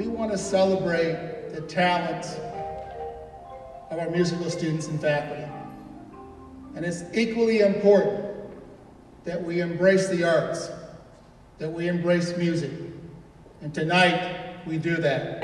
we want to celebrate the talents of our musical students and faculty. And it's equally important that we embrace the arts, that we embrace music. And tonight, we do that.